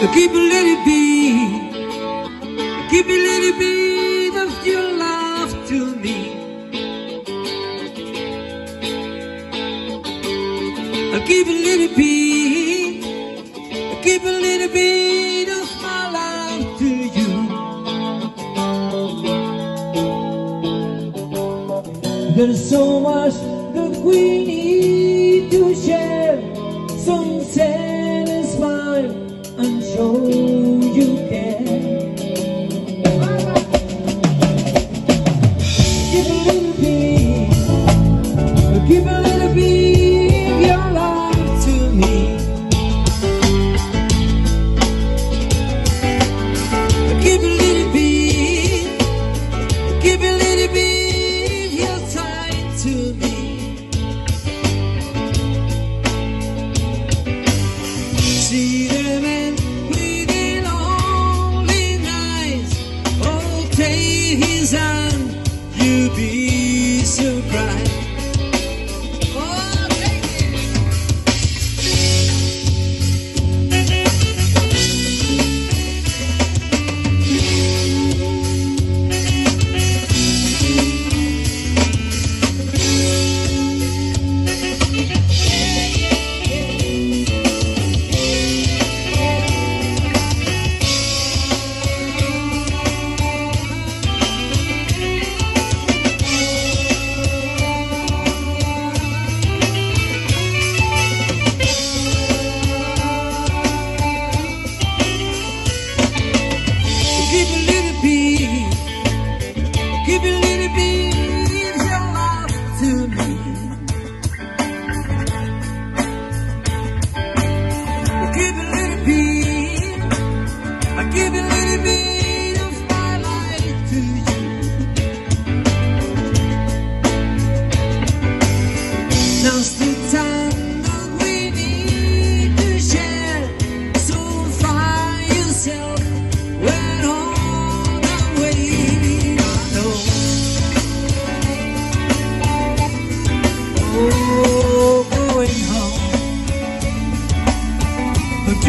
Give a little bit, give a little bit of your love to me. I'll give a little bit, I'll give a little bit of my love to you. There's so much that we need to share. So satisfy and show you care. Give a little bit, give a little bit of your to me. Give a little bit, give a little bit of your time to me. See day he's out. He believe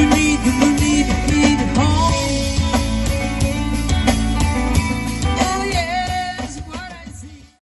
You. me.